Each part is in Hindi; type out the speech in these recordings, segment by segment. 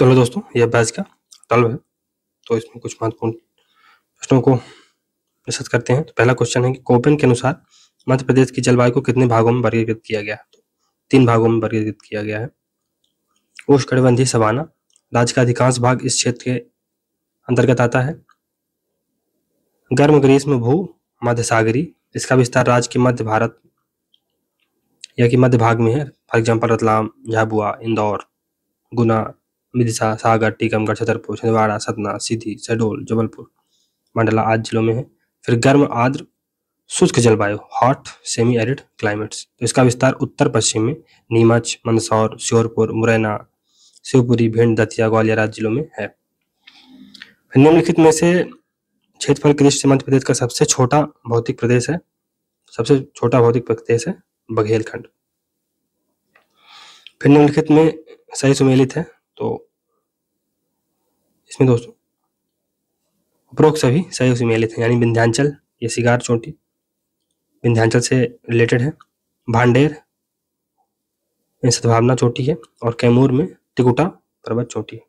तो हेलो दोस्तों ये अभ्यास का तलब है तो इसमें कुछ महत्वपूर्ण प्रश्नों को निश्चित करते हैं। तो पहला क्वेश्चन है कि कोपेन के अनुसार मध्य प्रदेश की जलवायु को कितने भागों में वर्गीकृत किया गया है? तो तीन भागों में वर्गीकृत किया गया है। उष्णकटिबंधीय सवाना, राज्य का अधिकांश भाग इस क्षेत्र के अंतर्गत आता है। गर्म ग्रीष्म भू, मध्य सागरी, इसका विस्तार राज्य के मध्य भारत या कि मध्य भाग में है। For example Ratlam, Jhabua, Indore, Guna Vidisha Sagar, Tikamgarh, Chhatarpur, Chhindwara, Satna, Sidhi Shahdol Jabalpur. Mandla आदि जिलों में है। फिर गर्म आर्द्र, शुष्क जलवायु, हॉट सेमी एरिड क्लाइमेट्स तो इसका विस्तार उत्तर पश्चिम में नीमच, मंदसौर, श्योरपुर, मुरैना, शिवपुरी, भिंड, दतिया, ग्वालियर आदि जिलों में है। निम्नलिखित में से क्षेत्रफल की दृष्टि मध्य प्रदेश का सबसे छोटा भौतिक प्रदेश है। सबसे छोटा भौतिक प्रदेश है बघेलखंड। फिर निम्नलिखित में सही सुमेलित है। तो इसमें दोस्तों उपरोक्त सभी सही सुमेलित हैं यानी विंध्याचल, ये सिगार चोटी, विंध्याचल से रिलेटेड है, भांडेर में सद्भावना चोटी है, और कैमूर में टिकुटा पर्वत चोटी है।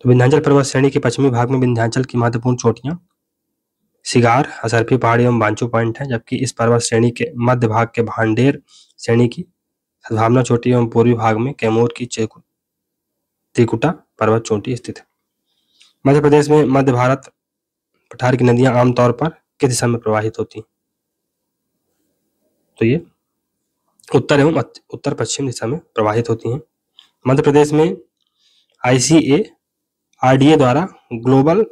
तो विंध्याचल पर्वत श्रेणी के पश्चिमी भाग में विंध्याचल की महत्वपूर्ण चोटियाँ, सिगार असरफी पहाड़ी एवं बांचो पॉइंट है, जबकि इस पर्वत श्रेणी के मध्य भाग के भांडेर श्रेणी की सद्भावना चोटी एवं पूर्वी भाग में कैमूर की त्रिकुटा पर्वत चोटी स्थित है। मध्य प्रदेश में मध्य भारत पठार की नदियाँ आमतौर पर किस दिशा में प्रवाहित होती तो ये उत्तर एवं उत्तर पश्चिम दिशा में प्रवाहित होती हैं। मध्य प्रदेश में आईसीए आरडीए द्वारा ग्लोबल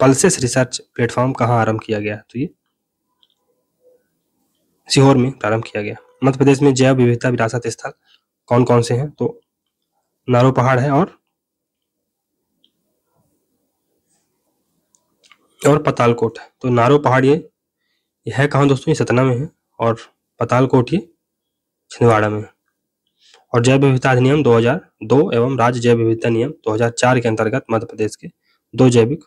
पल्सेस रिसर्च प्लेटफॉर्म कहाँ आरंभ किया गया? तो ये सीहोर में प्रारंभ किया गया। मध्य प्रदेश में जैव विविधता विरासत स्थल कौन कौन से हैं? तो नारो पहाड़ है और और पतालकोट है। तो नारो पहाड़ ये यह है कहाँ दोस्तों? ये सतना में है और पतालकोट ये छिंदवाड़ा में है। और जैव विविधता अधिनियम 2002 एवं राज्य जैव विविधता नियम 2004 के अंतर्गत मध्य प्रदेश के दो जैविक,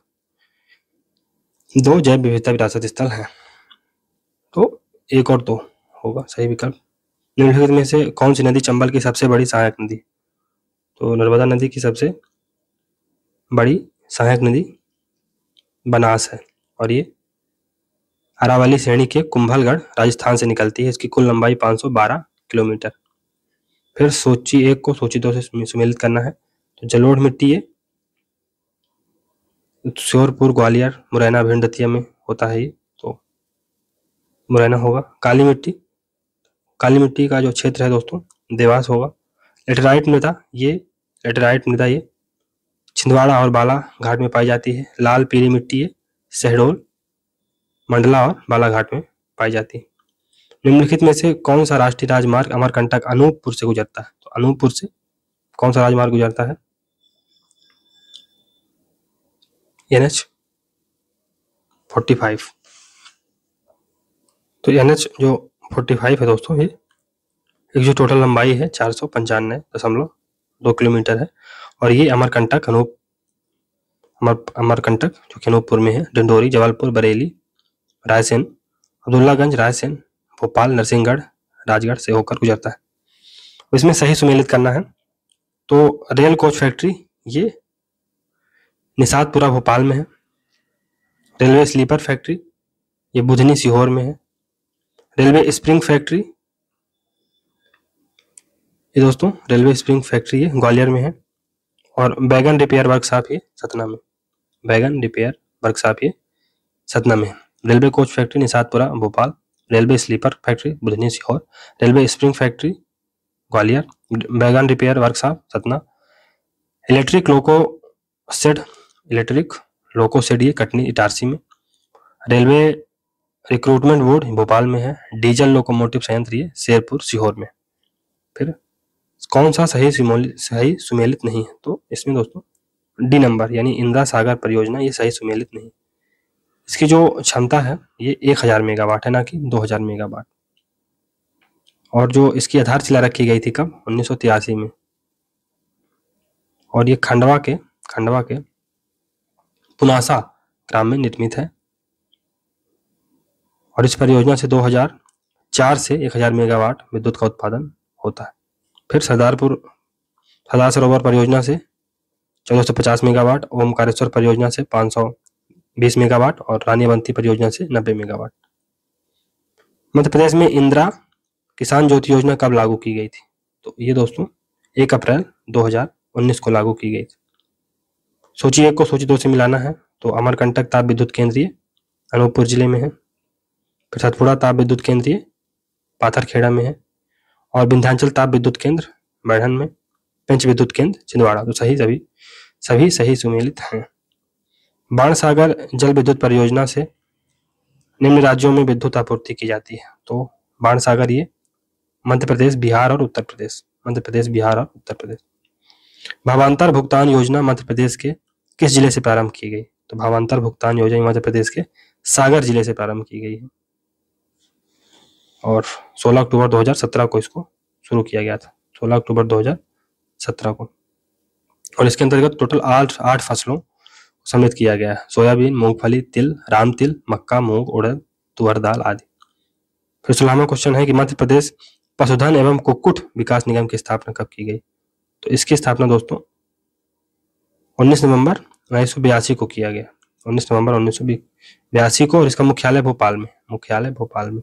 दो जैव विविधता विरासत स्थल हैं। तो एक और दो होगा, सही विकल्प। निम्नलिखित में से कौन सी नदी चंबल की सबसे बड़ी सहायक नदी? तो नर्मदा नदी की सबसे बड़ी सहायक नदी बनास है। और ये अरावली श्रेणी के कुंभलगढ़ राजस्थान से निकलती है। इसकी कुल लंबाई 512 किलोमीटर। फिर सोची एक को सोची दो से सुमेलित करना है। तो जलोढ़ मिट्टी ये श्योरपुर, ग्वालियर, मुरैना, भिंड, दतिया में होता है ये। तो मुरैना होगा। काली मिट्टी काली मिट्टी का जो क्षेत्र है दोस्तों, देवास होगा। लेटराइट मृदा, ये लेटराइट मृदा ये छिंदवाड़ा और बाला घाट में पाई जाती है। लाल पीली मिट्टी है शहडोल, मंडला और बालाघाट में पाई जाती है। निम्नलिखित में से कौन सा राष्ट्रीय राजमार्ग अमरकंटक अनूपपुर से गुजरता है? तो अनूपपुर से कौन सा राजमार्ग गुजरता है? N H forty five. तो एन एच जो फोर्टी फाइव है दोस्तों ये। एक जो टोटल लंबाई है चार सौ पंचानवे दशमलव दो किलोमीटर है। और ये अमरकंटक अनूप, अमर, अमरकंटक जो कि अनूपपुर में है, डिंडोरी, जबलपुर, बरेली, रायसेन, अब्दुल्लागंज, रायसेन, भोपाल, नरसिंहगढ़, राजगढ़ से होकर गुजरता है। इसमें सही सुमेलित करना है तो रेल कोच फैक्ट्री ये निषादपुरा, भोपाल में है। रेलवे स्लीपर फैक्ट्री ये बुधनी, सीहोर में है। Railway spring factory. ये दोस्तों, रेलवे स्प्रिंग फैक्ट्री है ग्वालियर में है। और बैगन रिपेयर वर्कशॉप ये सतना में। बैगन रिपेयर वर्कशॉप ये सतना में railway coach factory Nishatpura Bhopal. Railway sleeper factory Budhni Sehore railway spring factory, Gwalior. Wagon repair workshop Satna. Electric loco shed, electric loco shed ये कटनी, इटारसी में। रेलवे रिक्रूटमेंट बोर्ड भोपाल में है डीजल लोकोमोटिव संयंत्र ये शेरपुर, सीहोर में। फिर कौन सा सही सही सुमेलित नहीं है? तो इसमें दोस्तों डी नंबर यानी इंदिरा सागर परियोजना ये सही सुमेलित नहीं इसकी जो क्षमता है, ये एक हज़ार मेगावाट है ना कि दो हज़ार मेगावाट और जो इसकी आधारशिला रखी गई थी कब? उन्नीस में। और ये खंडवा के खंडवा के पुनासा ग्राम में निर्मित है। और इस परियोजना से 2004 से 1000 मेगावाट विद्युत का उत्पादन होता है। फिर सरदारपुर सरदार सरोवर परियोजना से 1450 मेगावाट ओमकारेश्वर परियोजना से 520 मेगावाट और रानी अवंती परियोजना से 90 मेगावाट। मध्य प्रदेश में इंदिरा किसान ज्योति योजना कब लागू की गई थी? तो ये दोस्तों, एक अप्रैल 2019 को लागू की गई थी। सोची एक को सोची दो से मिलाना है। तो अमरकंटक ताप विद्युत केंद्रीय, अनूपपुर ज़िले में है। सतपुड़ा ताप विद्युत केंद्र ये पाथरखेड़ा में है और विंध्याचल ताप विद्युत केंद्र मैडन में पंच विद्युत केंद्र छिंदवाड़ा। तो सही, सभी सभी सही सुमेलित हैं। बाण सागर जल विद्युत परियोजना से निम्न राज्यों में विद्युत आपूर्ति की जाती है। तो बाण सागर ये मध्य प्रदेश, बिहार और उत्तर प्रदेश, मध्य प्रदेश, बिहार और उत्तर प्रदेश। भावांतर भुगतान योजना मध्य प्रदेश के किस ज़िले से प्रारंभ की गई? तो भावांतर भुगतान योजना मध्य प्रदेश के सागर ज़िले से प्रारंभ की गई है। और 16 अक्टूबर 2017 को इसको शुरू किया गया था। 16 अक्टूबर 2017 को। और इसके अंतर्गत टोटल आठ आठ फ़सलों सम्मिलित किया गया है। सोयाबीन, मूंगफली, तिल, राम तिल, मक्का, मूंग उड़द तुअर दाल आदि। फिर सोलहवा क्वेश्चन है कि मध्य प्रदेश पशुधन एवं कुक्कुट विकास निगम की स्थापना कब की गई? तो इसकी स्थापना दोस्तों 19 नवंबर उन्नीस सौ बयासी को किया गया। 19 नवंबर उन्नीस सौ बयासी को और इसका मुख्यालय भोपाल में, मुख्यालय भोपाल में।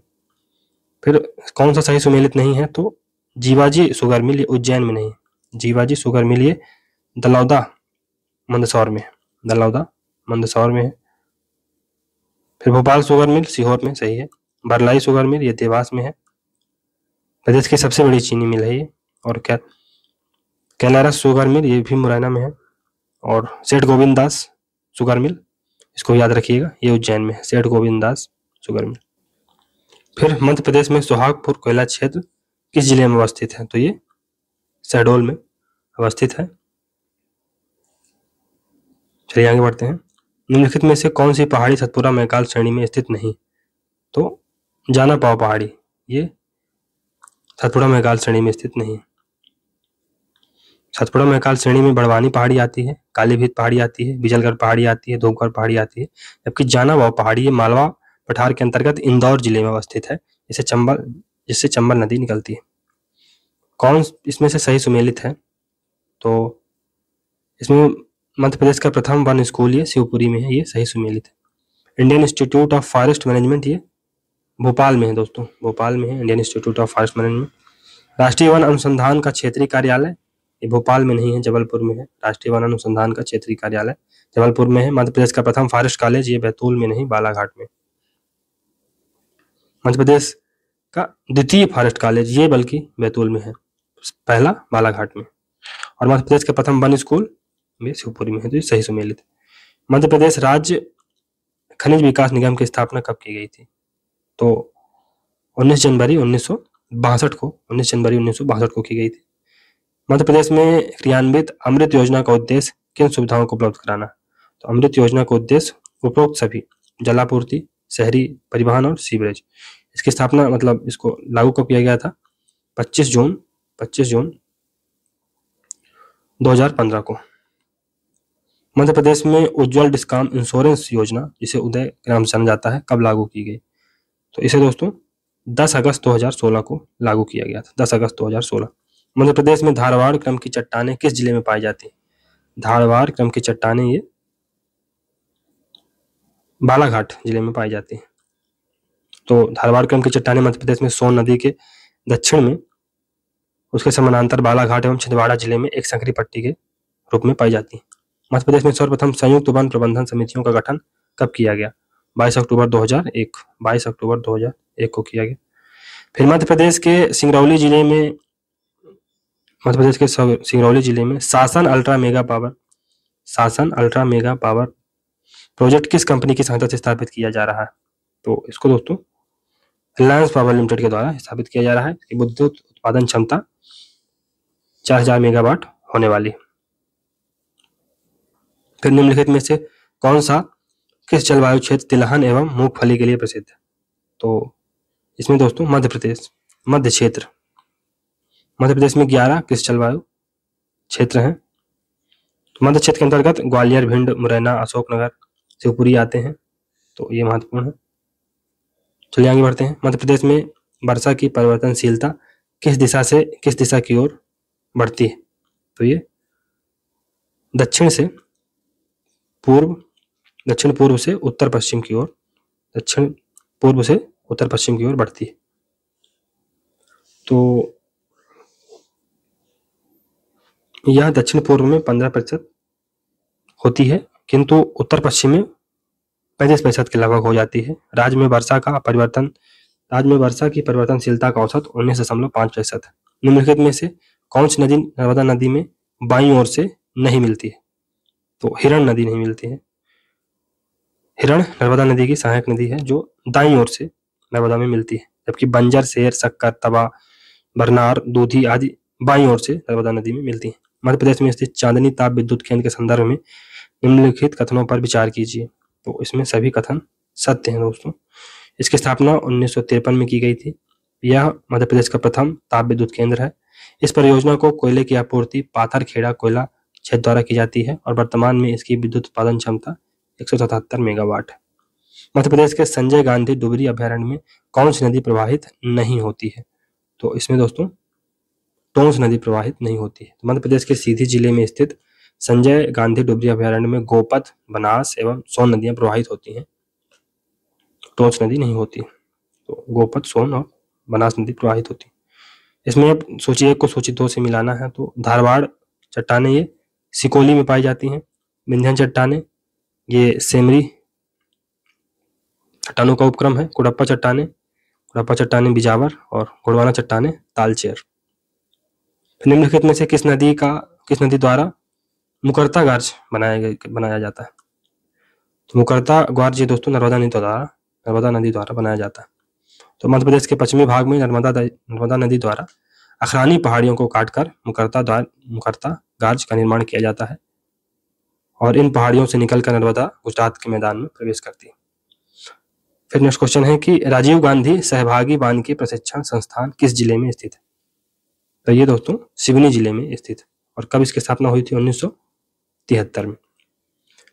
फिर कौन सा सही सुमेलित नहीं है तो जीवाजी सुगर मिल उज्जैन में नहीं, जीवाजी सुगर मिल ये दलौदा, मंदसौर में, दलौदा, मंदसौर में है। फिर भोपाल सुगर मिल, सीहोर में, सही है। बरलाई सुगर मिल, ये देवास में है। प्रदेश की सबसे बड़ी चीनी मिल है ये, और क्या कैलारस शुगर मिल, ये भी मुरैना में है। और सेठ गोविंद दास सुगर मिल, इसको याद रखिएगा, ये उज्जैन में है, सेठ गोविंद दास सुगर मिल। फिर मध्य प्रदेश में सुहागपुर कोयला क्षेत्र किस ज़िले में अवस्थित है? तो ये शहडोल में अवस्थित है। चलिए आगे बढ़ते हैं। निम्नलिखित में से कौन सी पहाड़ी सतपुरा मैकाल श्रेणी में स्थित नहीं? तो जाना पाओ पहाड़ी, ये सतपुड़ा मैकाल श्रेणी में स्थित नहीं है। सतपुड़ा मैकाल श्रेणी में बड़वानी पहाड़ी आती है, कालीभीत पहाड़ी आती है, बिजलगढ़ पहाड़ी आती है धूपगढ़ पहाड़ी आती है, जबकि जाना पहाड़ी, ये मालवा पठार के अंतर्गत इंदौर ज़िले में अवस्थित है। जिसे चंबल, जिससे चंबल नदी निकलती है। कौन इसमें से सही सुमेलित है? तो इसमें मध्य प्रदेश का प्रथम वन स्कूल ये शिवपुरी में है, ये सही सुमेलित है। Indian institute of forest management ये भोपाल में है दोस्तों, भोपाल में है, Indian institute of forest management. राष्ट्रीय वन अनुसंधान का क्षेत्रीय कार्यालय ये भोपाल में नहीं है, जबलपुर में है। राष्ट्रीय वन अनुसंधान का क्षेत्रीय कार्यालय जबलपुर में है। मध्य प्रदेश का प्रथम फॉरेस्ट कॉलेज ये बैतूल में नहीं, बालाघाट में। मध्य प्रदेश का द्वितीय फॉरेस्ट कॉलेज, ये बल्कि बैतूल में है, पहला बालाघाट में। और मध्य प्रदेश का प्रथम वन स्कूल ये शिवपुरी में है तो ये सही सुमेलित मध्य प्रदेश राज्य खनिज विकास निगम की स्थापना कब की गई थी? तो 19 जनवरी उन्नीस सौ बासठ को 19 जनवरी उन्नीस सौ बासठ को की गई थी। मध्य प्रदेश में क्रियान्वित अमृत योजना का उद्देश्य किन सुविधाओं को उपलब्ध कराना? तो अमृत योजना का उद्देश्य उपरोक्त सभी जलापूर्ति शहरी परिवहन और सीवरेज। इसकी स्थापना मतलब इसको लागू कब किया गया था? 25 जून 25 जून 2015 को। मध्य प्रदेश में उज्जवल डिस्काम इंश्योरेंस योजना, जिसे उदय ग्राम जाना जाता है, कब लागू की गई? तो इसे दोस्तों 10 अगस्त 2016 को लागू किया गया था। 10 अगस्त 2016 मध्य प्रदेश में धारवाड़ क्रम की चट्टाने किस ज़िले में पाई जाती है? धारवाड़ क्रम की चट्टाने ये बालाघाट ज़िले में पाई जाती है। तो धारवाड़ क्रम की चट्टाने मध्य प्रदेश में सोन नदी के दक्षिण में, उसके समानांतर बालाघाट एवं छिंदवाड़ा ज़िले में एक संकरी पट्टी के रूप में पाई जाती है। मध्य प्रदेश में सर्वप्रथम संयुक्त वन प्रबंधन समितियों का गठन कब किया गया? 22 अक्टूबर 2001 22 अक्टूबर 2001 को किया गया। फिर मध्य प्रदेश के सिंगरौली ज़िले में, मध्य प्रदेश के सिंगरौली ज़िले में Sasan ultra mega power, Sasan ultra mega power project किस कंपनी की सहायता से स्थापित किया जा रहा है? तो इसको दोस्तों रिलायंस पावर लिमिटेड के द्वारा स्थापित किया जा रहा है। विद्युत उत्पादन क्षमता चार हज़ार मेगावाट होने वाली। फिर निम्नलिखित में से कौन सा किस जलवायु क्षेत्र तिलहन एवं मूंगफली के लिए प्रसिद्ध? तो इसमें दोस्तों, मध्य प्रदेश, मध्य क्षेत्र। मध्य प्रदेश में ग्यारह किस जलवायु क्षेत्र हैं? तो मध्य क्षेत्र के अंतर्गत ग्वालियर, भिंड, मुरैना, अशोकनगर शिवपुरी आते हैं तो ये महत्वपूर्ण है। चलिए आगे बढ़ते हैं। मध्य प्रदेश में वर्षा की परिवर्तनशीलता किस दिशा से, किस दिशा की ओर बढ़ती है? तो ये दक्षिण से पूर्व, दक्षिण पूर्व से उत्तर पश्चिम की ओर, दक्षिण पूर्व से उत्तर पश्चिम की ओर बढ़ती है। तो यह दक्षिण पूर्व में पंद्रह प्रतिशत होती है। किंतु उत्तर पश्चिम में पैंतीस प्रतिशत के लगभग हो जाती है। राज्य में वर्षा का परिवर्तन, राज्य में वर्षा की परिवर्तनशीलता का औसत उन्नीस दशमलव पाँच प्रतिशत है। निम्नलिखित में से कौन सी नदी, नर्मदा नदी में बाई ओर से नहीं मिलती है तो हिरण नदी नहीं मिलती है। हिरण नर्मदा नदी की सहायक नदी है, जो दाई ओर से नर्मदा में मिलती है, जबकि बंजर, शेर, शक्कर तबा बरनार, दूधी आदि बाई ओर से नर्मदा नदी में मिलती है। मध्य प्रदेश में स्थित चांदनी ताप विद्युत केंद्र के संदर्भ में निम्नलिखित कथनों पर विचार कीजिए। तो इसमें सभी कथन सत्य हैं दोस्तों। इसकी स्थापना उन्नीस सौ तिरपन में की गई थी। यह मध्य प्रदेश का प्रथम ताप विद्युत केंद्र है। इस परियोजना को कोयले की आपूर्ति, पाथर, खेड़ा, कोयला क्षेत्र द्वारा की जाती है और वर्तमान में इसकी विद्युत उत्पादन क्षमता एक सौ सतहत्तर मेगावाट है। मध्य प्रदेश के संजय गांधी डुबरी अभ्यारण्य में कौन सी नदी प्रवाहित नहीं होती है। तो इसमें दोस्तों, टोंस नदी प्रवाहित नहीं होती है। तो मध्य प्रदेश के सीधी ज़िले में स्थित संजय गांधी डुबरी अभ्यारण्य में गोपथ, बनास एवं सोन नदियाँ प्रवाहित होती हैं। टोच नदी नहीं होती तो गोपथ, सोन और बनास नदी प्रवाहित होती। इसमें अब सूची एक को सूची दो से मिलाना है तो धारवाड़ चट्टाने ये सिकोली में पाई जाती हैं। विंध्यन चट्टाने, ये सेमरी चट्टानों का उपक्रम है। कुड़प्पा चट्टाने कुड़प्पा चट्टाने बिजावर और गुड़वाना चट्टाने तालचेर। निम्नलिखित में से किस नदी का, किस नदी द्वारा मुकरता गार्ज बनाया बनाया जाता है। तो मुकरता गार्ज ये दोस्तों नर्मदा नदी द्वारा, नर्मदा नदी द्वारा बनाया जाता है। तो मध्य प्रदेश के पश्चिमी भाग में नर्मदा नर्मदा नदी द्वारा अखरानी पहाड़ियों को काटकर मुकरता द्वार, मुकरता गार्ज का निर्माण किया जाता है और इन पहाड़ियों से निकलकर नर्मदा गुजरात के मैदान में प्रवेश करती है। फिर नेक्स्ट क्वेश्चन है कि राजीव गांधी सहभागी वानिकी प्रशिक्षण संस्थान किस ज़िले में स्थित है? तो ये दोस्तों सिवनी ज़िले में स्थित और कब इसकी स्थापना हुई थी? उन्नीस सौ में।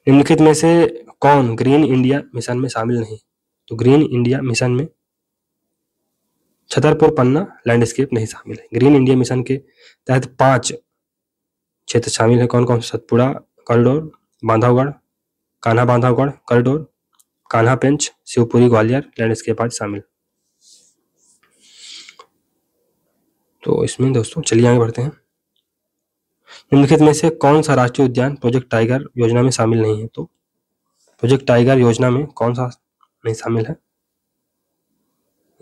निम्नलिखित में से कौन ग्रीन इंडिया मिशन में शामिल नहीं? तो ग्रीन इंडिया मिशन में छतरपुर, पन्ना, लैंडस्केप नहीं शामिल है। ग्रीन इंडिया मिशन के तहत पाँच क्षेत्र शामिल है। कौन कौन Satpura, corridor, Bandhavgarh, Kanha Bandhavgarh, corridor, Kanha Pench, Shivpuri, Gwalior, landscape आज शामिल। तो इसमें दोस्तों चलिए आगे बढ़ते हैं। निम्नलिखित में से कौन सा राष्ट्रीय उद्यान प्रोजेक्ट टाइगर योजना में शामिल नहीं है? तो प्रोजेक्ट टाइगर योजना में कौन सा नहीं शामिल है?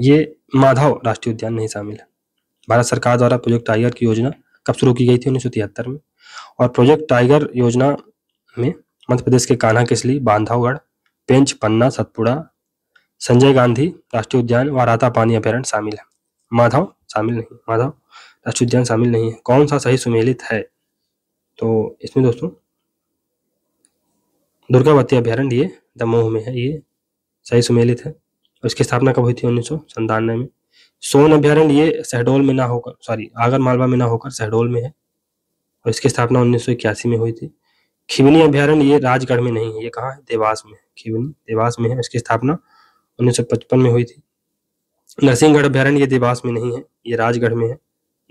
ये माधव राष्ट्रीय उद्यान नहीं शामिल है। भारत सरकार द्वारा प्रोजेक्ट टाइगर की योजना कब शुरू की गई थी? उन्नीस सौ तिहत्तर में। और प्रोजेक्ट टाइगर योजना में मध्य प्रदेश के कान्हा किसली बांधवगढ़, पेंच, पन्ना, सतपुड़ा, संजय गांधी राष्ट्रीय उद्यान व राता पानी अभ्यारण्य शामिल है। माधव शामिल नहीं, माधव राष्ट्रीय उद्यान शामिल नहीं है। कौन सा सही सुमेलित है? तो इसमें दोस्तों दुर्गावती अभ्यारण्य ये दमोह में है ये, सही सुमेलित है। और इसकी स्थापना कब हुई थी उन्नीस सौ में? सोन अभ्यारण्य ये शहडोल में ना होकर सॉरी आगर मालवा में ना होकर शहडोल में है। और इसकी स्थापना उन्नीस सौ इक्यासी में हुई थी। खिवनी अभ्यारण्य ये राजगढ़ में नहीं है, ये कहाँ है? देवास में खिवनी, देवास में है। इसकी स्थापना 1955 में हुई थी। नरसिंहगढ़ अभ्यारण्य ये देवास में नहीं है, ये राजगढ़ में है,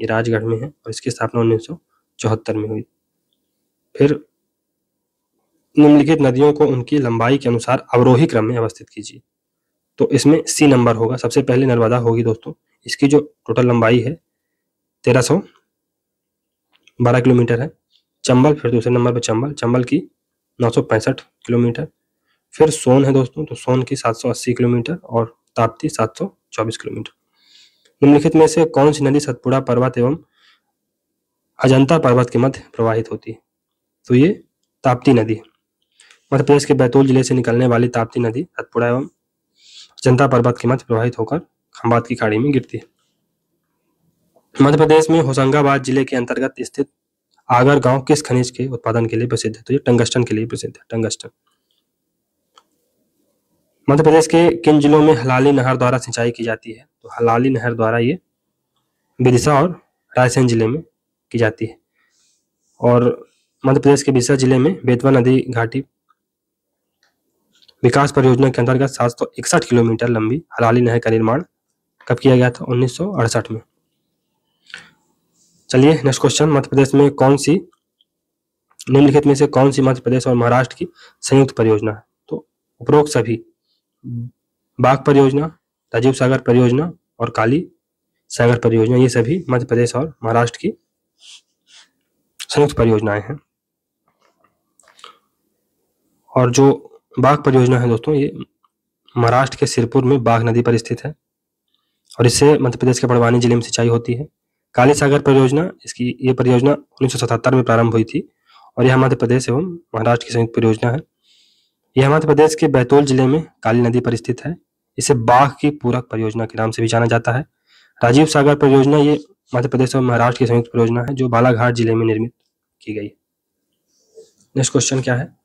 ये राजगढ़ में है। और इसकी स्थापना उन्नीस सौ चौहत्तर में हुई फिर निम्नलिखित नदियों को उनकी लंबाई के अनुसार अवरोही क्रम में अवस्थित कीजिए। तो इसमें सी नंबर होगा। सबसे पहले नर्मदा होगी दोस्तों। इसकी जो टोटल लंबाई है, तेरह सौ बारह किलोमीटर है। चंबल, फिर दूसरे नंबर पर चंबल। चंबल की नौ सौ पैंसठ किलोमीटर। फिर सोन है दोस्तों तो सोन की सात सौ अस्सी किलोमीटर और ताप्ती सात सौ चौबीस किलोमीटर। निम्नलिखित में से कौन सी नदी सतपुड़ा पर्वत एवं अजंता पर्वत के मध्य प्रवाहित होती है? तो ये ताप्ती नदी मध्य प्रदेश के बैतूल ज़िले से निकलने वाली ताप्ती नदी सतपुड़ा एवं अजंता पर्वत के मध्य प्रवाहित होकर खम्बात की खाड़ी में गिरती है। मध्य प्रदेश में होशंगाबाद ज़िले के अंतर्गत स्थित आगर गाँव किस खनिज के उत्पादन के लिए प्रसिद्ध है? तो ये टंगस्टन के लिए प्रसिद्ध है, टंगस्टन। मध्य प्रदेश के किन जिलों में हलाली नहर द्वारा सिंचाई की जाती है? तो हलाली नहर द्वारा ये विदिशा और रायसेन ज़िले में की जाती है। और मध्य प्रदेश के विदिशा ज़िले में बेतवा नदी घाटी विकास परियोजना के अंतर्गत सात सौ इकसठ किलोमीटर लंबी हलाली नहर का निर्माण कब किया गया था? उन्नीस सौ अड़सठ में। चलिए नेक्स्ट क्वेश्चन मध्य प्रदेश में कौन सी निम्नलिखित में से कौन सी मध्य प्रदेश और महाराष्ट्र की संयुक्त परियोजना है? तो उपरोक्त सभी, बाघ परियोजना, राजीव सागर परियोजना और काली सागर परियोजना, ये सभी मध्य प्रदेश और महाराष्ट्र की संयुक्त परियोजनाएँ हैं। और जो बाघ परियोजना है दोस्तों, ये महाराष्ट्र के सिरपुर में बाघ नदी पर स्थित है। और इससे मध्य प्रदेश के बड़वानी ज़िले में सिंचाई होती है। काली सागर परियोजना, इसकी, ये परियोजना उन्नीस सौ सतहत्तर में प्रारंभ हुई थी और यह मध्य प्रदेश एवं महाराष्ट्र की संयुक्त परियोजना है। यह मध्य प्रदेश के बैतूल ज़िले में काली नदी पर स्थित है। इसे बाघ की पूरक परियोजना के नाम से भी जाना जाता है। राजीव सागर परियोजना, ये मध्य प्रदेश और महाराष्ट्र की संयुक्त परियोजना है, जो बालाघाट ज़िले में निर्मित की गई नेक्स्ट क्वेश्चन क्या है?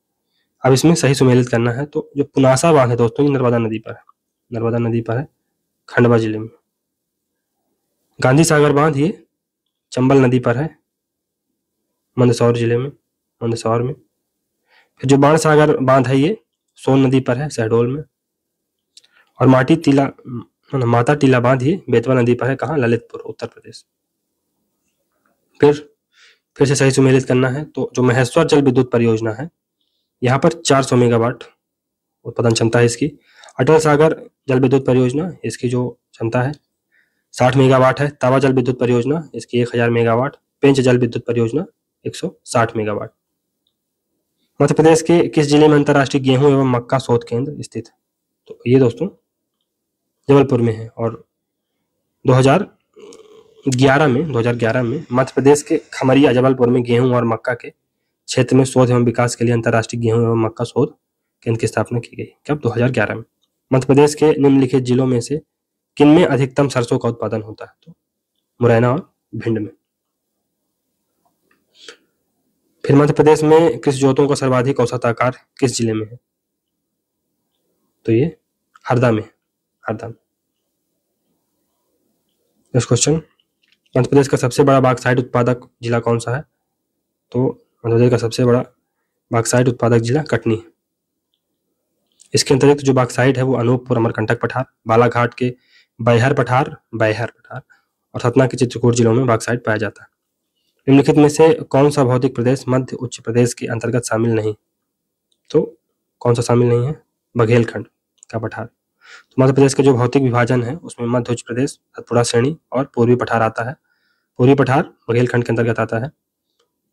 अब इसमें सही सुमेलित करना है तो जो पुनासा बाँध है दोस्तों, ये नर्मदा नदी पर है। नर्मदा नदी पर है, खंडवा ज़िले में। गांधी सागर बाँध ये चंबल नदी पर है, मंदसौर ज़िले में, मंदसौर में। फिर जो बाण सागर बाँध है ये, सोन नदी पर है शहडोल में। और माटी टीला माता टीला बाँध ये, बेतवा नदी पर है, कहा? ललितपुर, उत्तर प्रदेश। फिर फिर से सही सुमेलित करना है तो जो महेश्वर जल विद्युत परियोजना है यहाँ पर 400 मेगावाट उत्पादन क्षमता है इसकी। अटल सागर जल विद्युत परियोजना, इसकी जो क्षमता है 60 मेगावाट है। तावा जल विद्युत परियोजना, इसकी 1000 मेगावाट। पेंच जल विद्युत परियोजना 160 मेगावाट। मध्य प्रदेश के किस ज़िले में अंतर्राष्ट्रीय गेहूँ एवं मक्का शोध केंद्र स्थित है। तो ये दोस्तों, जबलपुर में है और 2011 में 2011 में मध्य प्रदेश के खमरिया जबलपुर में गेहूँ और मक्का के क्षेत्र में शोध एवं विकास के लिए अंतर्राष्ट्रीय गेहूँ एवं मक्का शोध केंद्र की स्थापना की गई। कब 2011 में? मध्य प्रदेश के निम्नलिखित जिलों में से किन में अधिकतम सरसों का उत्पादन होता है? तो मुरैना और भिंड में। फिर मध्य प्रदेश में किस जोतों का सर्वाधिक औसत आकार किस ज़िले में है? तो ये हरदा में हरदा में। नेक्स्ट क्वेश्चन मध्य प्रदेश का सबसे बड़ा बाक्साइड उत्पादक जिला कौन सा है? तो मध्य प्रदेश का सबसे बड़ा बाक्साइड उत्पादक जिला कटनी है। इसके अंतर्गत जो बाक्साइड है, वो अनूपपुर, अमरकंटक पठार, बालाघाट के बैहर पठार बैहर पठार और सतना के चित्रकूट जिलों में बाक्साइड पाया जाता है। निम्नलिखित में से कौन सा भौतिक प्रदेश मध्य उच्च प्रदेश के अंतर्गत शामिल नहीं? तो कौन सा शामिल नहीं है? बघेलखंड का पठार। तो मध्य प्रदेश का जो भौतिक विभाजन है, उसमें मध्य उच्च प्रदेश सतपुरा श्रेणी और पूर्वी पठार आता है। पूर्वी पठार बघेलखंड के अंतर्गत आता है।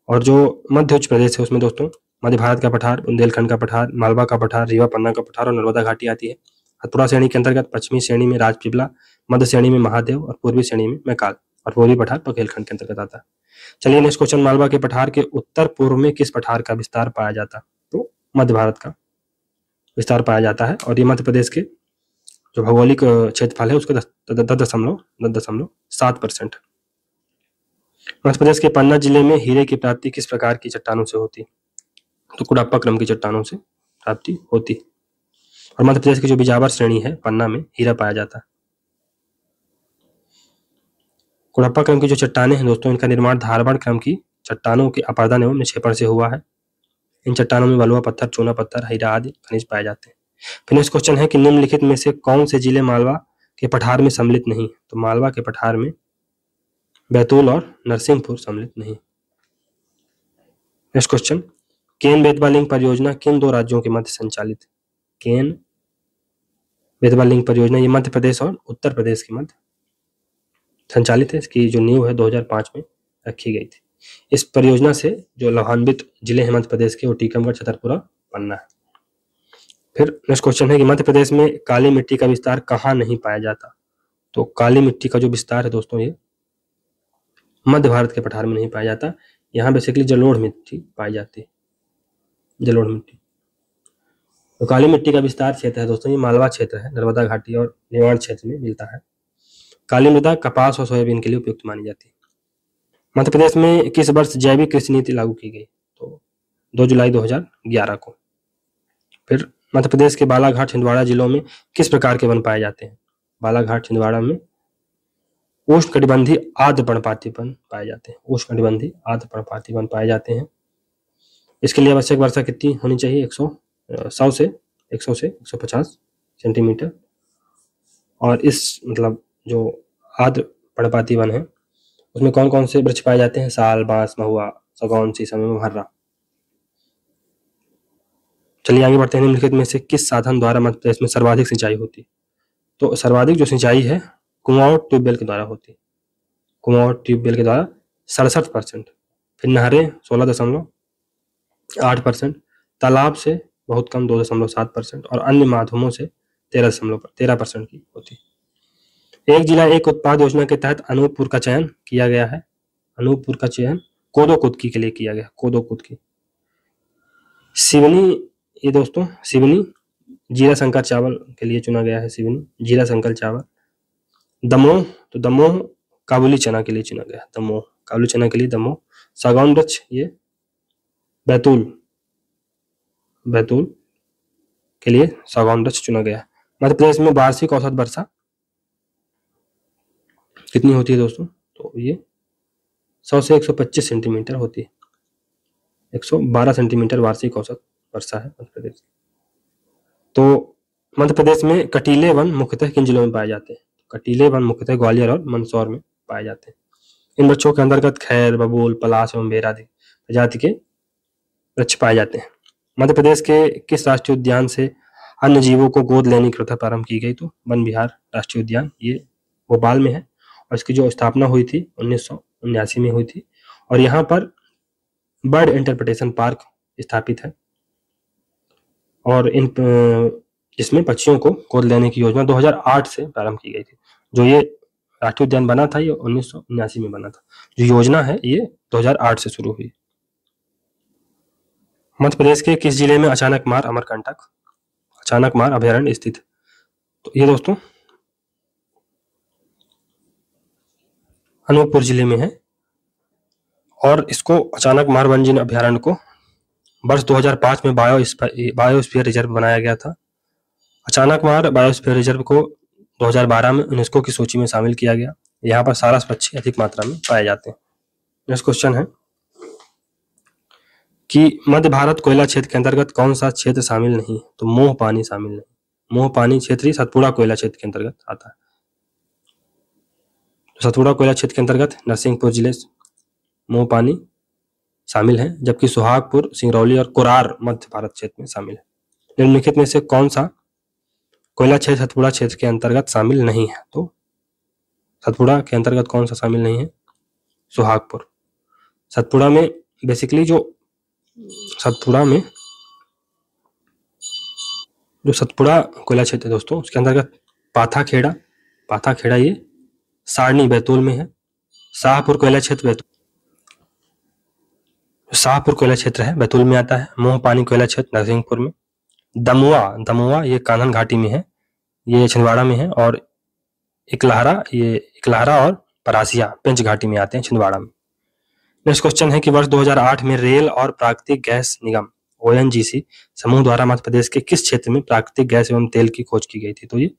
और जो मध्य उच्च प्रदेश है उसमें दोस्तों, मध्य भारत का पठार, बुंदेलखंड का पठार, मालवा का पठार, रीवा, पन्ना का पठार और नर्मदा घाटी आती है। सतपुरा श्रेणी के अंतर्गत पश्चिमी श्रेणी में राजपिपला, मध्य श्रेणी में महादेव और पूर्वी श्रेणी में मैकाल और पूर्वी पठार बघेलखंड के अंतर्गत आता है। चलिए नेक्स्ट क्वेश्चन मालवा के पठार के उत्तर पूर्व में किस पठार का विस्तार पाया जाता तो मध्य भारत का विस्तार पाया जाता है और ये मध्य प्रदेश के जो भौगोलिक क्षेत्रफल है उसके दस दशमलव दस दशमलव सात परसेंट। मध्य प्रदेश के पन्ना ज़िले में हीरे की प्राप्ति किस प्रकार की चट्टानों से होती? तो कुड़ाप्पा क्रम की चट्टानों से प्राप्ति होती। और मध्य प्रदेश की जो बिजावर श्रेणी है, पन्ना में हीरा पाया जाता। है कुड़प्पा क्रम की जो चट्टाने हैं दोस्तों, इनका निर्माण धारवाड़ क्रम की चट्टानों के अपादान एवं निक्षेपण से हुआ है। इन चट्टानों में बलुआ पत्थर, चूना पत्थर, हीरा आदि खनिज पाए जाते हैं। फिर नेक्स्ट क्वेश्चन है कि निम्नलिखित में से कौन से ज़िले मालवा के पठार में सम्मिलित नहीं तो मालवा के पठार में बैतूल और नरसिंहपुर सम्मिलित नहीं। Next question Ken Betwa link परियोजना किन दो राज्यों के मध्य संचालित? केन बेतवा लिंक परियोजना ये मध्य प्रदेश और उत्तर प्रदेश के मध्य संचालित है। इसकी जो नींव है 2005 में रखी गई थी। इस परियोजना से जो लाभान्वित ज़िले हैं मध्य प्रदेश के, वो टीकमगढ़, छतरपुरा, पन्ना है। फिर नेक्स्ट क्वेश्चन है कि मध्य प्रदेश में काली मिट्टी का विस्तार कहाँ नहीं पाया जाता? तो काली मिट्टी का जो विस्तार है दोस्तों ये मध्य भारत के पठार में नहीं पाया जाता। यहाँ बेसिकली जलोढ़ मिट्टी पाई जाती है। जलोढ़ मिट्टी। तो काली मिट्टी का विस्तार क्षेत्र है दोस्तों, ये मालवा क्षेत्र है, नर्मदा घाटी और निवाड़ क्षेत्र में मिलता है। काली मृदा कपास और सोयाबीन के लिए उपयुक्त मानी जाती है। मध्य प्रदेश में किस वर्ष जैविक कृषि नीति लागू की गई तो 2 जुलाई 2011 को। फिर मध्य प्रदेश के बालाघाट, छिंदवाड़ा जिलों में किस प्रकार के वन पाए जाते हैं? बालाघाट, छिंदवाड़ा में उष्ण कटिबंधी आद्र पर्णपाती वन पाए जाते हैं। उष्ण कटिबंधी आद्र पर्णपाती वन पाए जाते हैं। इसके लिए आवश्यक वर्षा कितनी होनी चाहिए? एक सौ सौ से, एक सौ से, एक सौ पचास सेंटीमीटर। और इस मतलब जो आद्र पर्णपाती वन है, उसमें कौन कौन से वृक्ष पाए जाते हैं? साल, बाँस, महुआ, सगौन शीशम एवं हर्रा। चलिए आगे बढ़ते हैं। निम्नलिखित में से किस साधन द्वारा मध्य प्रदेश में सर्वाधिक सिंचाई होती है? तो सर्वाधिक जो सिंचाई है और ट्यूबवेल के द्वारा होती। है कुआँ ट्यूबवेल के द्वारा सड़सठ परसेंट, फिर नहरें सोलह दशमलव आठ परसेंट, तालाब से बहुत कम दो दशमलव सात परसेंट और अन्य माध्यमों से तेरह दशमलव, तेरह परसेंट की होती। है एक जिला, एक उत्पाद योजना के तहत अनूपपुर का चयन किया गया है। अनूपपुर का चयन कोदो कुदकी के लिए किया गया कोदो कुदकी सिवनी, ये दोस्तों, सिवनी, जीरा शंकर चावल के लिए चुना गया है सिवनी, जीरा शंकर चावल। दमोह तो दमोह काबुली चना के लिए चुना गया। दमोह काबुली चना के लिए दमोह सागौन वृक्ष ये। बैतूल। बैतूल के लिए सागौन वृक्ष चुना गया। मध्य प्रदेश में वार्षिक औसत वर्षा कितनी होती है दोस्तों? तो ये 100 से 125 सेंटीमीटर होती है। 112 सेंटीमीटर वार्षिक औसत वर्षा है मध्य प्रदेश तो मध्य प्रदेश में कटीले वन मुख्यतः किन जिलों में पाए जाते हैं? कटीले वन मुख्यतः ग्वालियर और मंदसौर में पाए जाते हैं। इन वृक्षों के अंतर्गत खैर, बबूल, पलाश एवं बेरा प्रजाति के वृक्ष पाए जाते हैं। मध्य प्रदेश के किस राष्ट्रीय उद्यान से अन्य जीवों को गोद लेने की प्रथा प्रारंभ की गई? तो वन विहार राष्ट्रीय उद्यान, ये भोपाल में है और इसकी जो स्थापना हुई थी उन्नीस में हुई थी और यहाँ पर बर्ड इंटरप्रिटेशन पार्क स्थापित है और इन जिसमें पक्षियों को गोद लेने की योजना 2008 से प्रारंभ की गई थी। जो ये राष्ट्रीय उद्यान बना था, ये उन्नीस में बना था। जो योजना है, ये 2008 से शुरू हुई। मध्य प्रदेश के किस ज़िले में अचानक मार, अमरकंटक? अचानक मार, अभ्यारण्य स्थित। तो ये दोस्तों अनूपपुर ज़िले में है। और इसको अचानक मार वन्यजीव अभ्यारण्य को, वर्ष 2005 में बायो बायोस्फीयर रिज़र्व बनाया गया था। अचानक मार बायोस्फीयर रिज़र्व को 2012 में यूनेस्को की सूची में शामिल किया गया। यहाँ पर सारस पक्षी अधिक मात्रा में पाए जाते हैं। नेक्स्ट क्वेश्चन है कि मध्य भारत कोयला क्षेत्र के अंतर्गत कौन सा क्षेत्र शामिल नहीं? तो मोह पानी शामिल नहीं। मोह पानी क्षेत्र ही सतपुड़ा कोयला क्षेत्र के अंतर्गत आता है। तो सतपुड़ा कोयला क्षेत्र के अंतर्गत नरसिंहपुर ज़िले मोह पानी शामिल है, जबकि सुहागपुर, सिंगरौली और कोरार मध्य भारत क्षेत्र में शामिल है। निम्नलिखित में से कौन सा कोयला क्षेत्र सतपुड़ा क्षेत्र के अंतर्गत शामिल नहीं है तो सतपुड़ा के अंतर्गत कौन सा शामिल नहीं है? सुहागपुर। सतपुड़ा में बेसिकली जो, सतपुड़ा में जो सतपुड़ा कोयला क्षेत्र है दोस्तों, उसके अंतर्गत पाथा खेड़ा पाथा खेड़ा ये सारणी बैतूल में है। शाहपुर कोयला क्षेत्र बैतूल शाहपुर कोयला क्षेत्र है, बैतूल में आता है। मोह पानी कोयला क्षेत्र नरसिंहपुर में। दमुआ दमुआ ये कानन घाटी में है, ये छिंदवाड़ा में है और इकलहरा ये इकलहरा और परासिया पेंच घाटी में आते हैं छिंदवाड़ा में। नेक्स्ट क्वेश्चन है कि वर्ष 2008 में रेल और प्राकृतिक गैस निगम ओएनजीसी समूह द्वारा मध्य प्रदेश के किस क्षेत्र में प्राकृतिक गैस एवं तेल की खोज की गई थी? तो ये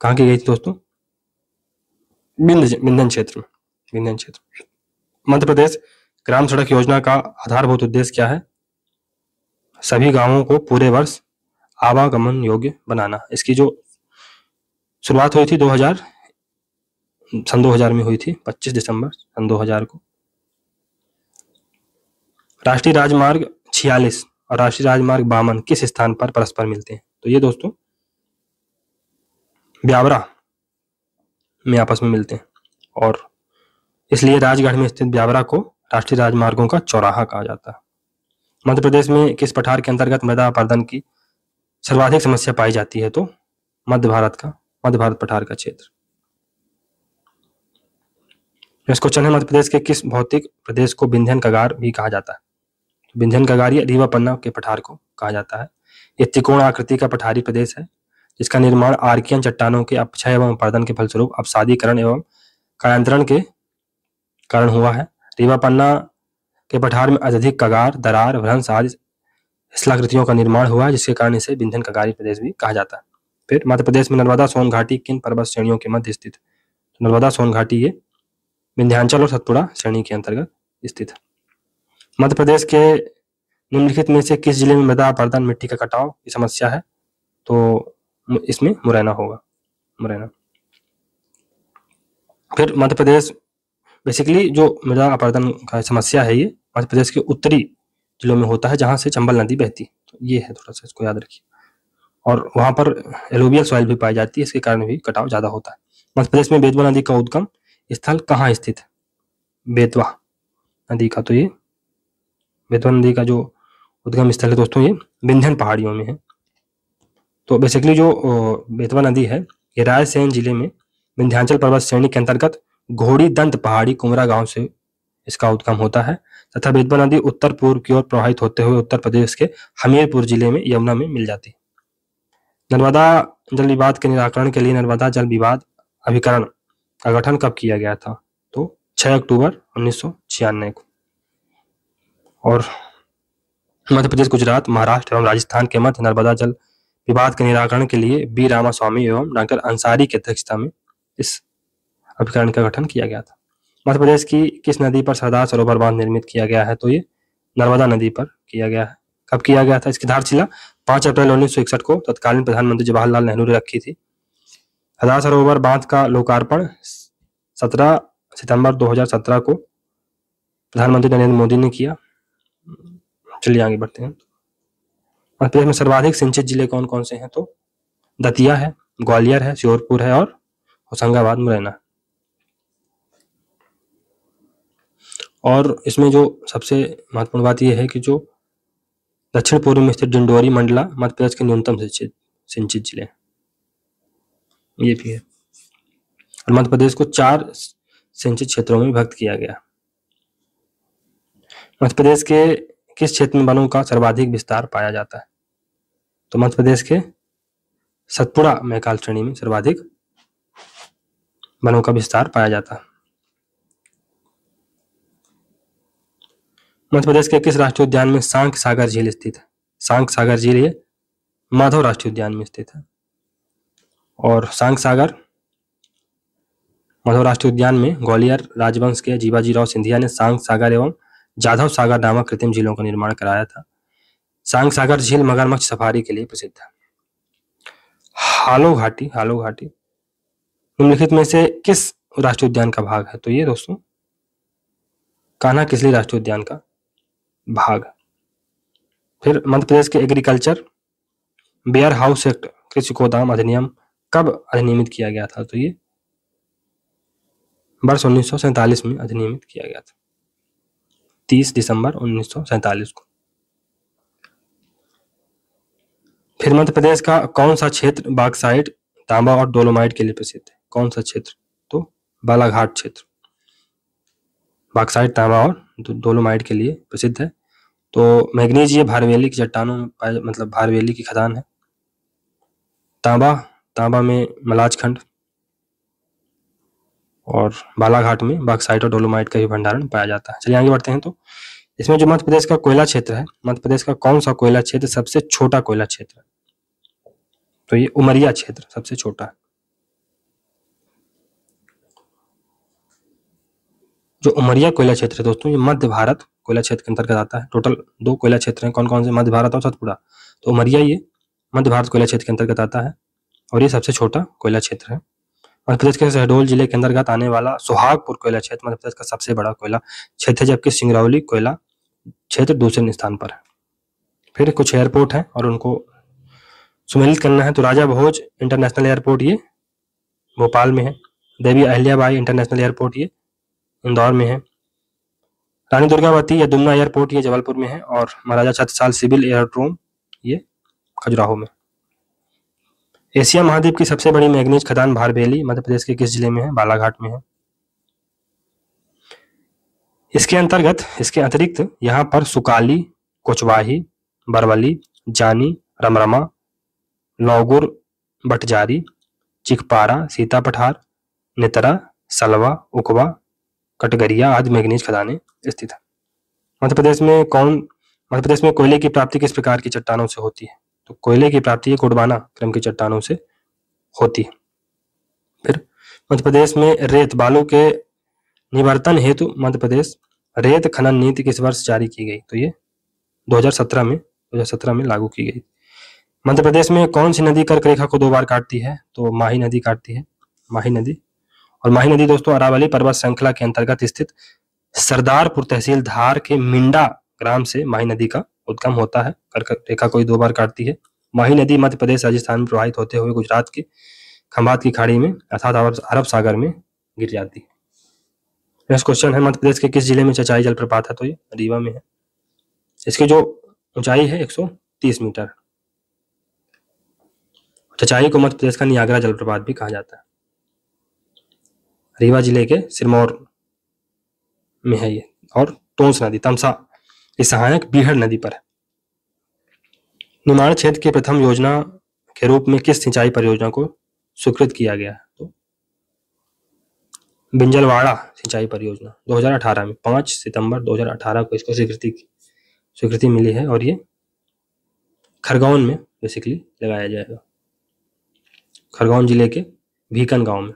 कहाँ की गई थी दोस्तों? बिंदन क्षेत्र में, बिंदन क्षेत्र मध्य प्रदेश ग्राम सड़क योजना का आधारभूत उद्देश्य क्या है? सभी गाँवों को पूरे वर्ष आवागमन योग्य बनाना। इसकी जो शुरुआत हुई थी 2000 सन 2000 में हुई थी 25 दिसंबर सन 2000 को। राष्ट्रीय राजमार्ग छियालीस और राष्ट्रीय राजमार्ग बावन किस स्थान पर परस्पर मिलते हैं? तो ये दोस्तों, ब्यावरा में आपस में मिलते हैं और इसलिए राजगढ़ में स्थित ब्यावरा को राष्ट्रीय राजमार्गों का चौराहा कहा जाता है। मध्य प्रदेश में किस पठार के अंतर्गत मृदा अपर्दन की सर्वाधिक समस्या पाई जाती है तो मध्य भारत का, मध्य भारत पठार का क्षेत्र। नेक्स्ट क्वेश्चन है मध्य प्रदेश के किस भौतिक प्रदेश को विंध्यन कगार भी कहा जाता है? विंध्यन गगारी रीवा पन्ना के पठार को कहा जाता है। ये त्रिकोण आकृति का पठारी प्रदेश है, जिसका निर्माण आर्कियन चट्टानों के अपक्षय एवं पर्दन के फलस्वरूप अपसादीकरण एवं कायांतरण के कारण हुआ है। रीवा पन्ना के पठार में अत्यधिक कगार, दरार, भ्रंश आदि शिलाकृतियों का निर्माण हुआ, जिसके कारण इसे विंध्यन कगारी प्रदेश भी कहा जाता। है फिर मध्य प्रदेश में नर्मदा सोन घाटी किन पर्वत श्रेणियों के मध्य स्थित? तो नर्मदा सोन घाटी ये विंध्यांचल और सतपुड़ा श्रेणी के अंतर्गत स्थित। है मध्य प्रदेश के निम्नलिखित में से किस ज़िले में मृदा अपर्दन मिट्टी का कटाव की समस्या है? तो इसमें मुरैना होगा, मुरैना। फिर मध्य प्रदेश बेसिकली जो मृदा अपरदन का समस्या है ये मध्य प्रदेश के उत्तरी जिलों में होता है जहाँ से चंबल नदी बहती है। तो ये है थोड़ा सा इसको याद रखिए। और वहाँ पर एलोबियल सॉइल भी पाई जाती है, इसके कारण भी कटाव ज़्यादा होता है। मध्य प्रदेश में बेतवा नदी का उद्गम स्थल कहाँ स्थित है? बेतवा नदी का तो ये, बेतवा नदी का जो उद्गम स्थल है दोस्तों ये विंध्यन पहाड़ियों में है। तो बेसिकली जो बेतवा नदी है, ये रायसेन ज़िले में विंध्याचल पर्वत श्रेणी के अंतर्गत घोड़ी दंत पहाड़ी कुमरा गाँव से इसका उद्गम होता है। तथा बेतवा नदी उत्तर पूर्व की ओर प्रवाहित होते हुए उत्तर प्रदेश के हमीरपुर ज़िले में यमुना में मिल जाती। नर्मदा जल विवाद के निराकरण के लिए नर्मदा जल विवाद अभिकरण का गठन कब किया गया था? तो 6 अक्टूबर उन्नीस सौ छियानवे को। और मध्य प्रदेश, गुजरात, महाराष्ट्र एवं राजस्थान के मध्य नर्मदा जल विवाद के निराकरण के लिए बी रामास्वामी एवं डॉक्टर अंसारी की अध्यक्षता में इस अभिकरण का गठन किया गया था। मध्य प्रदेश की किस नदी पर सरदार सरोवर बाँध निर्मित किया गया है? तो ये नर्मदा नदी पर किया गया है। कब किया गया था? इसकी धारशिला पाँच अप्रैल उन्नीस सौ इकसठ को तत्कालीन प्रधानमंत्री जवाहरलाल नेहरू ने रखी थी। सरदार सरोवर बाँध का लोकार्पण सत्रह सितंबर 2017 को प्रधानमंत्री नरेंद्र मोदी ने किया। चलिए आगे बढ़ते हैं। मध्य प्रदेश में सर्वाधिक सिंचित ज़िले कौन कौन से हैं? तो दतिया है, ग्वालियर है, श्योरपुर है और होशंगाबाद, मुरैना। और इसमें जो सबसे महत्वपूर्ण बात यह है कि जो दक्षिण पूर्व में स्थित डिंडोरी मंडला मध्य प्रदेश के न्यूनतम सिंचित सिंचित ज़िले ये भी है। और मध्य प्रदेश को चार सिंचित क्षेत्रों में विभक्त किया गया। मध्य प्रदेश के किस क्षेत्र में वनों का सर्वाधिक विस्तार पाया जाता है? तो मध्य प्रदेश के सतपुड़ा मैकाल श्रेणी में सर्वाधिक वनों का विस्तार पाया जाता है। मध्य प्रदेश के किस राष्ट्रीय उद्यान में सांख सागर झील स्थित है? सांख सागर झील ये माधव राष्ट्रीय उद्यान में स्थित है। और सांख सागर माधव राष्ट्रीय उद्यान में ग्वालियर राजवंश के जीवाजी राव सिंधिया ने सांग सागर एवं जाधव सागर नामक कृत्रिम झीलों का निर्माण कराया था। सांग सागर झील मगरमच्छ सफारी के लिए प्रसिद्ध है। हालो घाटी हालो घाटी निम्नलिखित में से किस राष्ट्रीय उद्यान का भाग है? तो ये दोस्तों, कान्हा किसली राष्ट्रीय उद्यान का? भाग। फिर मध्य प्रदेश के एग्रीकल्चर बेयर हाउस एक्ट कृषि गोदाम अधिनियम, कब अधिनियमित किया गया था? तो ये वर्ष उन्नीस में अधिनियमित किया गया था। 30 दिसंबर उन्नीस को। फिर मध्य प्रदेश का कौन सा क्षेत्र बागसाइड तांबा और डोलोमाइट के लिए प्रसिद्ध है? कौन सा क्षेत्र? तो बालाघाट क्षेत्र। बाक्साइड तांबा और डोलोमाइट के लिए प्रसिद्ध है। तो मैग्नीज ये भारवेली की चट्टानों में मतलब भारवेली की खदान है। तांबा तांबा में मलाज खंड और बालाघाट में बाक्साइट और डोलोमाइट का भी भंडारण पाया जाता है। चलिए आगे बढ़ते हैं तो। इसमें जो मध्य प्रदेश का कोयला क्षेत्र है, मध्य प्रदेश का कौन सा कोयला क्षेत्र सबसे छोटा कोयला क्षेत्र है? तो ये उमरिया क्षेत्र सबसे छोटा है। जो उमरिया कोयला क्षेत्र है दोस्तों, ये मध्य भारत कोयला क्षेत्र के अंतर्गत आता है। टोटल दो कोयला क्षेत्र हैं। कौन कौन से? मध्य भारत और सतपुड़ा तो उमरिया ये, मध्य भारत कोयला क्षेत्र के अंतर्गत आता है और ये सबसे छोटा कोयला क्षेत्र है। मध्य प्रदेश के शहडोल ज़िले के अंतर्गत आने वाला सुहागपुर कोयला क्षेत्र मध्य प्रदेश का सबसे बड़ा कोयला क्षेत्र है, जबकि सिंगरौली कोयला क्षेत्र दूसरे स्थान पर है। फिर कुछ एयरपोर्ट हैं और उनको सुमेलित करना है। तो राजा भोज इंटरनेशनल एयरपोर्ट ये, भोपाल में है। देवी अहिल्याबाई इंटरनेशनल एयरपोर्ट ये, इंदौर में है। रानी दुर्गावती या दुमना एयरपोर्ट ये जबलपुर में है और महाराजा छत्रसाल सिविल एयरड्रोम ये खजुराहो में। एशिया महाद्वीप की सबसे बड़ी मैग्नीज खदान भारबेली मध्य प्रदेश के किस ज़िले में है? बालाघाट में है। इसके अंतर्गत इसके अतिरिक्त यहाँ पर सुकाली, कोचवाही, बरवली, जानी, रमरमा लौगुर बटजारी, चिकपारा सीता पठार नितरा, सलवा, उकवा कटगरिया आदि मैगनीज खदानें स्थित है। मध्य प्रदेश में कौन, मध्य प्रदेश में कोयले की प्राप्ति किस प्रकार की चट्टानों से होती है? तो कोयले की प्राप्ति कोडबाना क्रम की चट्टानों से होती है। फिर मध्य प्रदेश में रेत बालू के निवर्तन हेतु मध्य प्रदेश रेत खनन नीति किस वर्ष जारी की गई? तो ये 2017 में 2017 में लागू की गई मध्य प्रदेश में कौन सी नदी कर्क रेखा को दो बार काटती है? तो माही नदी काटती है। माही नदी और माही नदी दोस्तों अरावली पर्वत श्रृंखला के अंतर्गत स्थित सरदारपुर तहसील धार के मिंडा ग्राम से माही नदी का उद्गम होता है। रेखा कोई दो बार काटती है। माही नदी मध्य प्रदेश, राजस्थान में प्रवाहित होते हुए गुजरात के खंबात की खाड़ी में अर्थात अरब सागर में गिर जाती है। नेक्स्ट क्वेश्चन है, मध्य प्रदेश के किस ज़िले में चचाई जलप्रपात है? तो ये रीवा में है। इसकी जो ऊंचाई है 130 मीटर। चचाई को मध्य प्रदेश का नियागरा जलप्रपात भी कहा जाता है। रीवा ज़िले के सिरमौर में है ये, और टोंस नदी, तमसा, ये सहायक बीहड़ नदी पर है। निर्माण क्षेत्र की प्रथम योजना के रूप में किस सिंचाई परियोजना को स्वीकृत किया गया? तो बिंजलवाड़ा सिंचाई परियोजना 2018 में 5 सितंबर 2018 को इसको स्वीकृति स्वीकृति मिली है, और ये खरगोन में बेसिकली लगाया जाएगा। खरगोन ज़िले के भीकन गाँव में।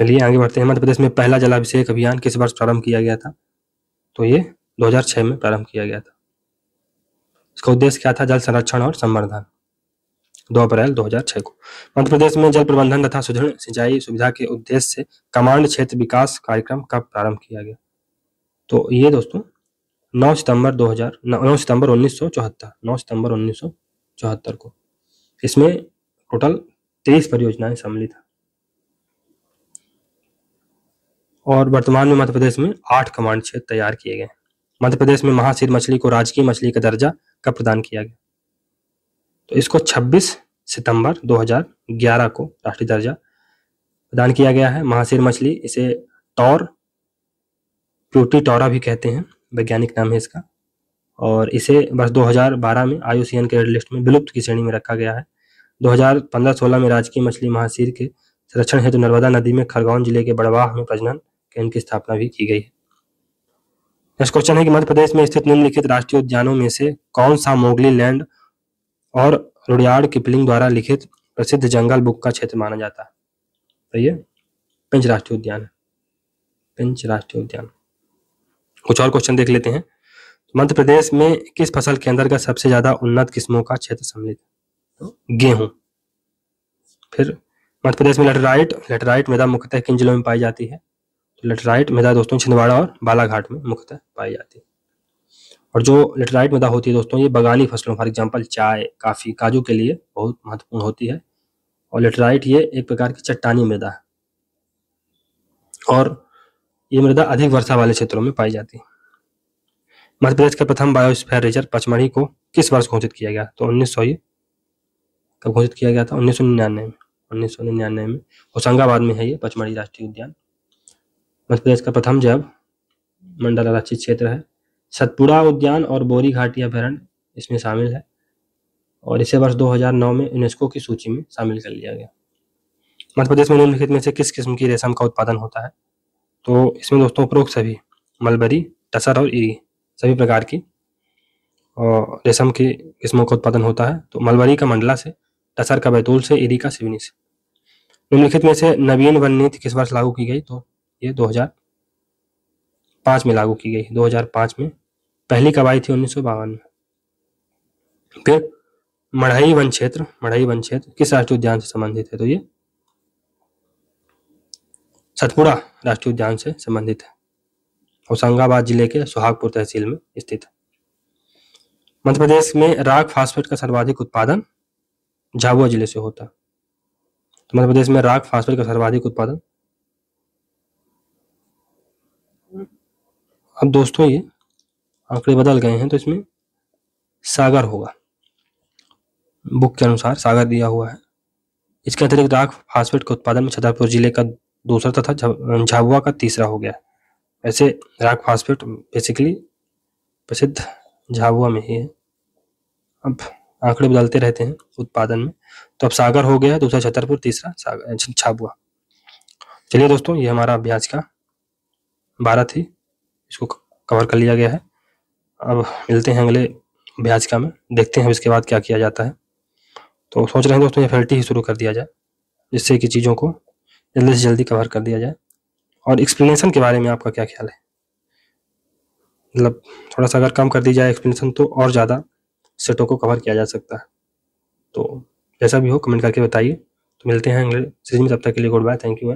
चलिए आगे बढ़ते हैं। मध्य प्रदेश में पहला जलाभिषेक अभियान किस वर्ष प्रारंभ किया गया था? तो ये 2006 में प्रारंभ किया गया था। इसका उद्देश्य क्या था? जल संरक्षण और संवर्धन। दो अप्रैल 2006 को। मध्य प्रदेश में जल प्रबंधन तथा सुदृढ़ सिंचाई सुविधा के उद्देश्य से कमांड क्षेत्र विकास कार्यक्रम का प्रारंभ किया गया। तो ये दोस्तों 9 सितंबर 2000 9 सितंबर उन्नीस सौ चौहत्तर, नौ सितंबर उन्नीस सौ चौहत्तर को। इसमें टोटल तेईस परियोजनाएँ सम्मिलित है। और वर्तमान में मध्य प्रदेश में आठ कमांड क्षेत्र तैयार किए गए मध्य प्रदेश में महासिर मछली को राजकीय मछली का दर्जा कब प्रदान किया गया? तो इसको 26 सितंबर 2011 को राष्ट्रीय दर्जा प्रदान किया गया है। महासिर मछली इसे टॉर, प्यूटी टोरा भी कहते हैं, वैज्ञानिक नाम है इसका। और इसे वर्ष 2012 में आयुसीएन के रेड लिस्ट में विलुप्त की श्रेणी में रखा गया है। 2015-16 में राजकीय मछली महासीर के संरक्षण हेतु तो नर्मदा नदी में खरगोन ज़िले के बड़वाह में प्रजनन की स्थापना भी की गई। है नेक्स्ट क्वेश्चन है कि मध्य प्रदेश में स्थित निम्नलिखित राष्ट्रीय उद्यानों में से कौन सा मोगली लैंड और रुड़ियाड़ किपलिंग द्वारा लिखित प्रसिद्ध जंगल बुक का क्षेत्र माना जाता है? तो ये पिंच राष्ट्रीय उद्यान है। पिंच राष्ट्रीय उद्यान। कुछ और क्वेश्चन देख लेते हैं। मध्य प्रदेश में किस फ़सल के अंतर्गत सबसे ज़्यादा उन्नत किस्मों का क्षेत्र सम्मिलित तो गेहूँ। फिर मध्य प्रदेश में लेटराइट लेटराइट मृदा मुख्यतः किन जिलों में पाई जाती है? लेटराइट मृदा दोस्तों छिंदवाड़ा और बालाघाट में मुख्यतः पाई जाती है। और जो लेटराइट मृदा होती है दोस्तों, ये बगानी फ़सलों, फॉर एग्ज़ाम्पल चाय, काफ़ी, काजू के लिए बहुत महत्वपूर्ण होती है। और लेटराइट ये एक प्रकार की चट्टानी मृदा है। और ये मृदा अधिक वर्षा वाले क्षेत्रों में पाई जाती है। मध्य प्रदेश का प्रथम बायोस्फीयर रिज़र्व पचमढ़ी को किस वर्ष घोषित किया गया? तो उन्नीस सौ कब घोषित किया गया था? उन्नीस सौ निन्यानवे में। उन्नीस सौ निन्यानवे में होशंगाबाद में है ये पचमढ़ी राष्ट्रीय उद्यान। मध्य प्रदेश का प्रथम जैव मंडल आरक्षित क्षेत्र है। सतपुड़ा उद्यान और बोरी घाटी अभ्यारण्य इसमें शामिल है और इसे वर्ष 2009 में यूनेस्को की सूची में शामिल कर लिया गया। मध्य प्रदेश में निम्नलिखित में से किस किस्म की रेशम का उत्पादन होता है? तो इसमें दोस्तों उपरोक्त सभी, मलबरी, टसर और ईरी सभी प्रकार की और रेशम की किस्मों का उत्पादन होता है। तो मलबरी का मंडला से, टसर का बैतूल से ईरी का सिवनी से। निम्नलिखित में से नवीन वन नीति किस वर्ष लागू की गई? तो ये 2005 में लागू की गई। 2005 में। पहली कब आई थी? उन्नीस में। फिर मढ़ई वन क्षेत्र, मढ़ई वन क्षेत्र किस राष्ट्रीय उद्यान से संबंधित है? तो ये सतपुड़ा राष्ट्रीय उद्यान से संबंधित है। होशंगाबाद ज़िले के सुहागपुर तहसील में स्थित है। मध्य प्रदेश में राग फास्फेट का सर्वाधिक उत्पादन झाबुआ ज़िले से होता है। तो मध्य प्रदेश में राग फास्फेट का सर्वाधिक उत्पादन अब दोस्तों ये आंकड़े बदल गए हैं तो इसमें सागर होगा। बुक के अनुसार सागर दिया हुआ है। इसके अतिरिक्त राग फास्फेट के उत्पादन में छतरपुर ज़िले का दूसरा तथा झाबुआ का तीसरा हो गया। ऐसे राग फास्फेट बेसिकली प्रसिद्ध झाबुआ में ही है। अब आंकड़े बदलते रहते हैं उत्पादन में। तो अब सागर हो गया, दूसरा छतरपुर, तीसरा सागर झाबुआ। चलिए दोस्तों, ये हमारा अभ्यास का बारह थी। इसको कवर कर लिया गया है। अब मिलते हैं अगले अभ्यास का में। देखते हैं इसके बाद क्या किया जाता है। तो सोच रहे हैं दोस्तों एफ़ ही शुरू कर दिया जाए, जिससे कि चीज़ों को जल्दी से जल्दी कवर कर दिया जाए। और एक्सप्लेनेशन के बारे में आपका क्या ख्याल है? मतलब थोड़ा सा अगर कम कर दी जाए एक्सप्लेनेशन तो और ज़्यादा सेटों को कवर किया जा सकता है। तो जैसा भी हो कमेंट करके बताइए। तो मिलते हैं अगले सीरीज़ में। तब तक के लिए गुड बाय थैंक यू